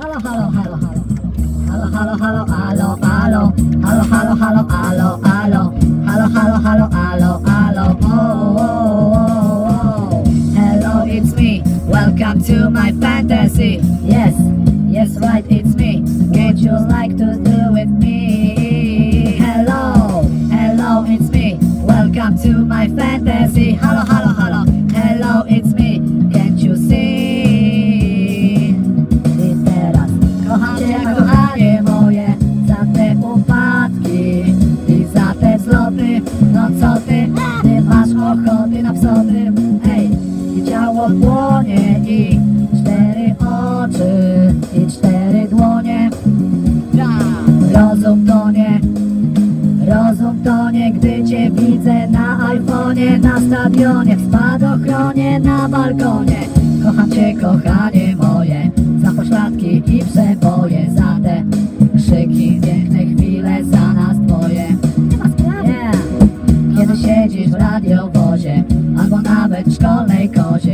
Halo, halo, halo, halo. Halo, halo, halo, halo, halo. Halo, halo, halo, halo, halo. Halo, halo, halo, halo. Oh, oh, oh, oh. Hello, it's me. Welcome to my fantasy. Yes, yes, right, it's me. Can't you like to do with me? Hello, hello, it's me. Welcome to my fantasy. Halo. Hello, rozum tonie Gdy cię widzę na iPhone'ie Na stadionie, w spadochronie, na balkonie Kocham cię, kochanie moje Za pośladki i przeboje Za te krzyki, piękne chwile Za nas dwoje Yeah. Kiedy siedzisz w radiowozie Albo nawet w szkolnej kozie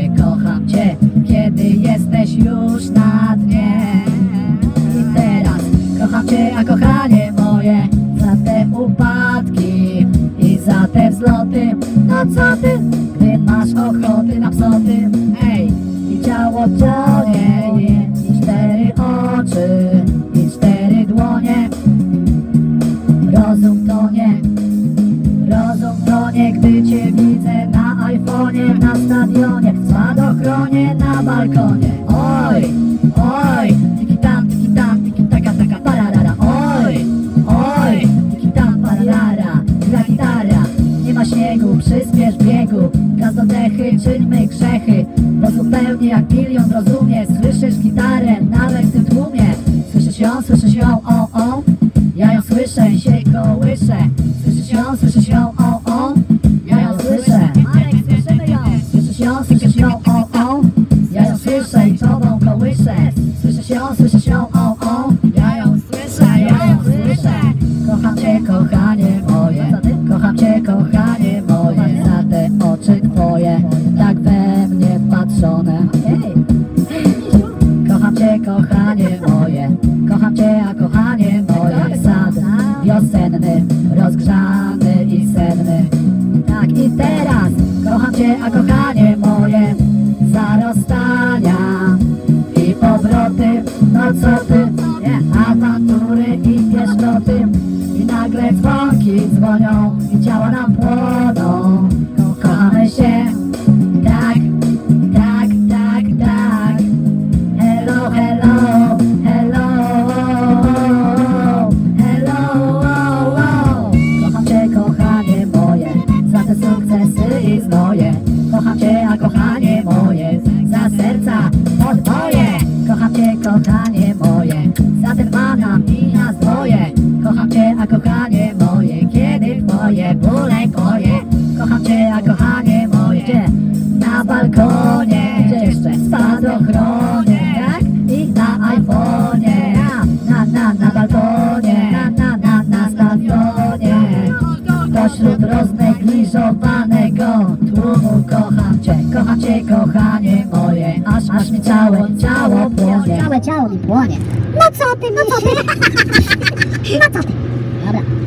te upadki i za te wzloty. No co ty, gdy masz ochoty na psoty? Ej, i ciało tonie i, cztery oczy i cztery dłonie. Rozum tonie Rozum tonie, gdy cię widzę na iPhone'ie, na stadionie, w spadochronie, na balkonie. Oj, dechy, czyńmy grzechy. Bo zupełnie jak bilion rozumie, słyszysz gitarę, nawet w tym tłumie. Słyszysz ją, słyszysz ją, o, o. Ja ją słyszę się kołyszę Słyszysz ją, słyszysz ją, o, i teraz. Kocham cię, a kochanie moje Zarostania i powroty. No co ty, awantury i pieszczoty I nagle dzwonki dzwonią I ciała nam płoną cię, kochanie moje, za ten manam i nas. Kocham cię, a kochanie moje, kiedy twoje bóle koje. Kocham cię, a kochanie Pośród roznegliżowanego tłumu kocham cię, kocham cię, kochanie moje, aż, aż mi całe ciało płonie. Całe ciało mi płonie. No co ty, no co ty? No co ty? Dobra.